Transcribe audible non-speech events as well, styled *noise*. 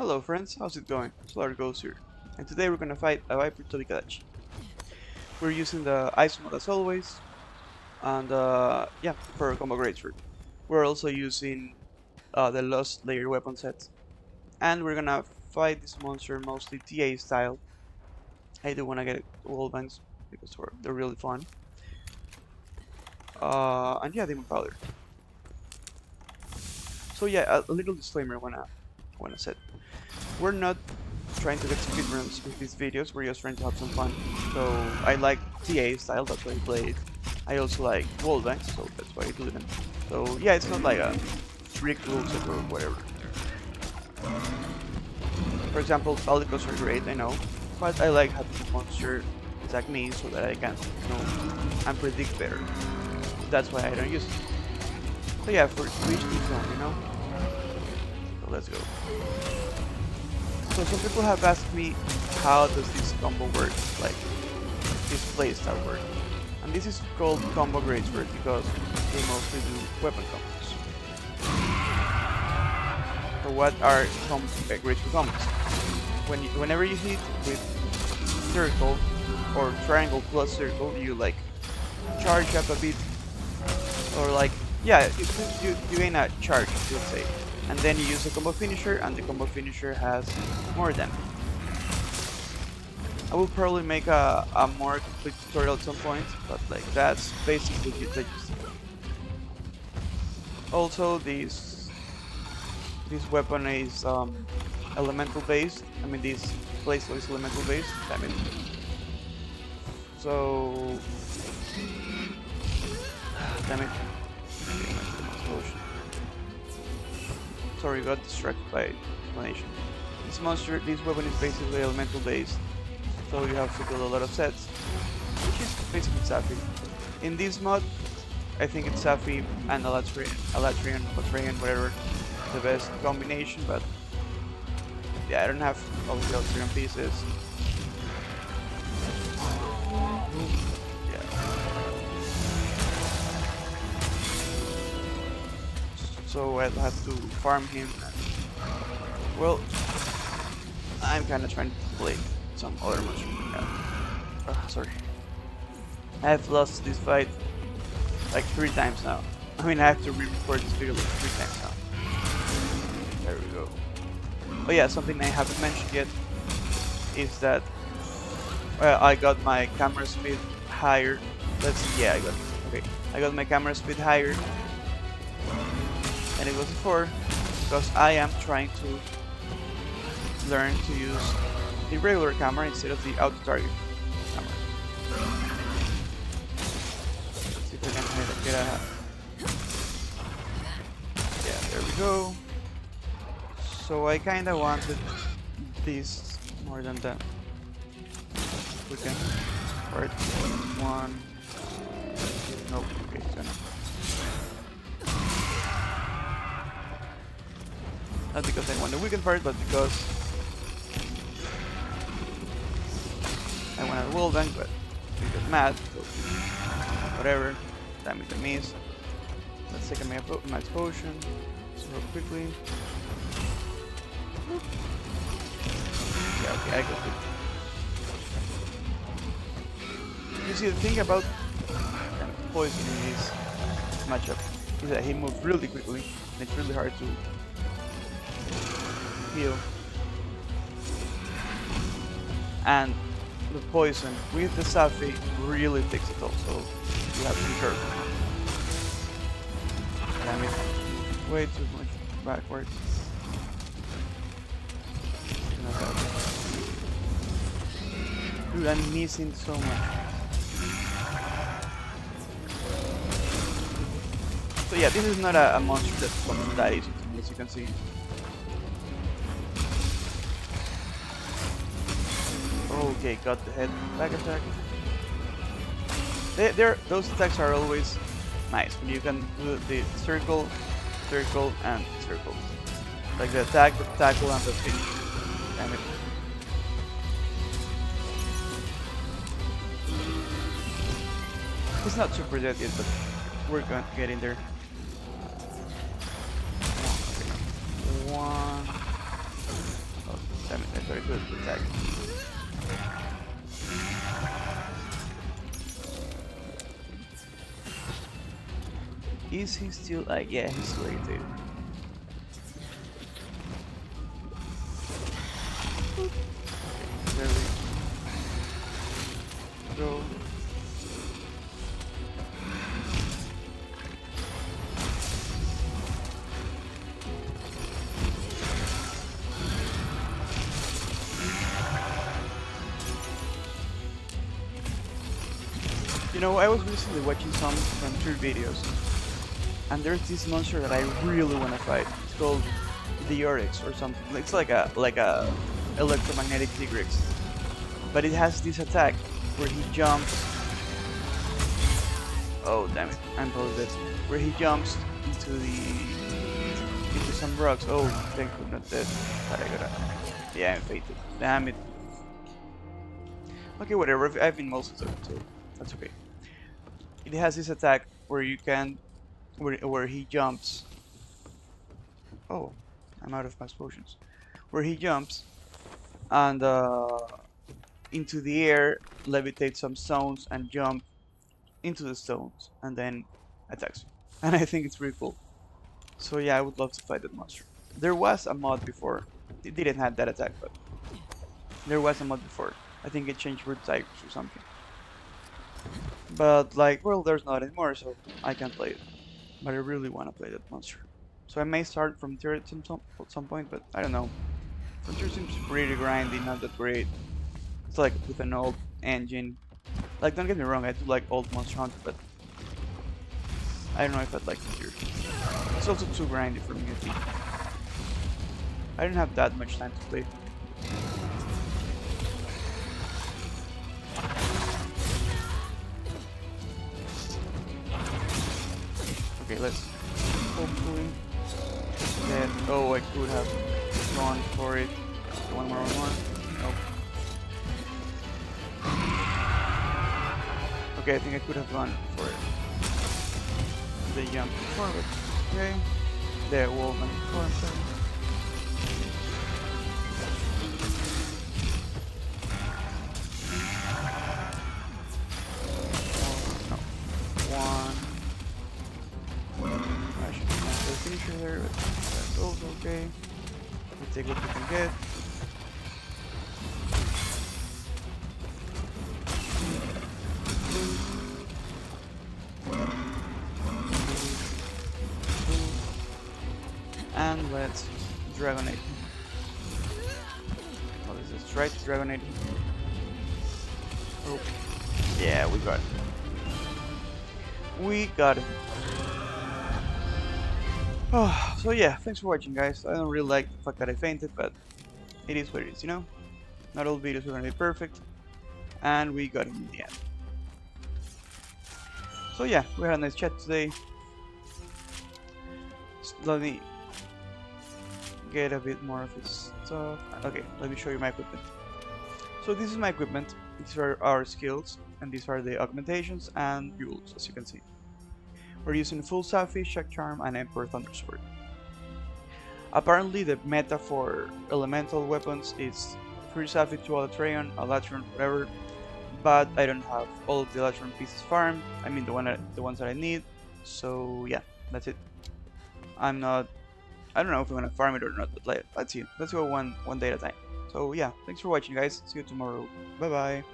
Hello friends, how's it going? Solar Ghost here, and today we're gonna fight a Viper Tobi Kadachi. We're using the Ice mod as always, and uh, yeah, for combo greatsword. We're also using uh, the Lost Layer weapon set, and we're gonna fight this monster mostly TA style. I do wanna get wall bangs because they're, really fun. Uh, and yeah, Demon Powder. So yeah, a, a little disclaimer when I when I said we're not trying to get speedruns with these videos, we're just trying to have some fun. So I like TA style, that's why I play it. I also like wall bangs, so that's why I do them. So yeah, it's not like a strict rule set or whatever. For example, Palicos are great, I know, but I like having the monster attack me so that I can, you know, and predict better. That's why I don't use it. So yeah, for each his own, you know? So let's go. So some people have asked me how does this combo work, like this playstyle work. And this is called combo greatsword because we mostly do weapon combos. So what are com uh, combos? When you, whenever you hit with circle or triangle plus circle, you like charge up a bit, or like yeah, you, you, you gain a charge, let's say and then you use the combo finisher and the combo finisher has more damage. I will probably make a, a more complete tutorial at some point, but like that's basically the gist. Also, this this weapon is um, elemental based. I mean, this place is elemental based. Damn it. So, *sighs* damn it. Sorry, got distracted by explanation. This monster, this weapon is basically elemental based, so you have to build a lot of sets, which is basically Safi. In this mod, I think it's Safi and Alatreon, Alatreon, Alatreon, whatever, the best combination, but yeah, I don't have all the Alatreon pieces. So I'll have to farm him. Well, I'm kind of trying to play some other mushroom. Uh, sorry. I've lost this fight like three times now. I mean, I have to re-record this video like three times now. There we go. Oh yeah, something I haven't mentioned yet is that well, I got my camera speed higher. Let's see, yeah, I got okay. I got my camera speed higher and it was before because I am trying to learn to use the regular camera instead of the auto target camera. Let's see if I can get a yeah there we go. So I kinda wanted this more than that. We can part one. Nope okay Not because I want the weaken part, but because I want a wall bang, but got mad, so whatever. Damage the miss. Let's take a max potion. Real quickly. Yeah, okay, I got it. You see, the thing about poison in this matchup is that he moves really quickly, and it's really hard to heal. And the poison with the Safi really takes it off, so you have to be careful. Damn it. Way too much backwards. Dude, I'm missing so much. So yeah, this is not a, a monster that's comes that easy, as you can see. Okay, got the head back attack. They, those attacks are always nice when you can do the circle, circle, and circle. Like the attack, the tackle, and the finish. Damn it. It's not super dead yet, but we're going to get in there. One. Damn it, I attack. Is he still like yeah he's still irritated. Go. You know, I was recently watching some Frontier videos, and there's this monster that I really want to fight. It's called the Oryx or something. It's like a like a electromagnetic Tigrex, but it has this attack where he jumps. Oh damn it! I'm dead. Where he jumps into the into some rocks. Oh, thank God, not dead. I gotta. Yeah, I'm fated. Damn it. Okay, whatever. I've- been most of it, so that's okay. It has this attack where you can, where where he jumps. Oh, I'm out of max potions. Where he jumps, and uh, into the air, levitate some stones, and jump into the stones, and then attacks. you. *laughs* And I think it's pretty cool. So yeah, I would love to fight that monster. There was a mod before. It didn't have that attack, but there was a mod before. I think it changed root types or something. But like, well, there's not anymore, so I can't play it. But I really want to play that monster. So I may start Frontier at some, at some point, but I don't know. Frontier seems pretty grindy, not that great. It's like with an old engine. Like, don't get me wrong, I do like old Monster Hunter, but I don't know if I'd like Frontier. It's also too grindy for me, I think. I didn't have that much time to play. Okay, let's hopefully get. Oh, I could have gone for it. One more, one more. Nope. Okay, I think I could have gone for it. The jump forward. okay. The wall before, finisher there, but that's also okay. We take what we can get. And let's Dragonade. Is this? Right? Dragonade. Oh. Yeah, we got it. We got it. Oh, *sighs* so yeah, thanks for watching guys. I don't really like the fact that I fainted, but it is what it is, you know? Not all videos are gonna be perfect. And we got him in the end. So yeah, we had a nice chat today. S- Let me get a bit more of his stuff. Okay, let me show you my equipment. So this is my equipment. These are our skills, and these are the augmentations and builds, as you can see. We're using Full Safi, Shock Charm, and Emperor Thundersword. Apparently the meta for elemental weapons is 3 Safi, 2 Alatreon, Alatreon, whatever, but I don't have all of the Alatreon pieces farmed, I mean the, one the ones that I need, so yeah, that's it. I'm not, I don't know if I'm gonna farm it or not, but let, let's see, let's go one, one day at a time. So yeah, thanks for watching guys, see you tomorrow, bye bye.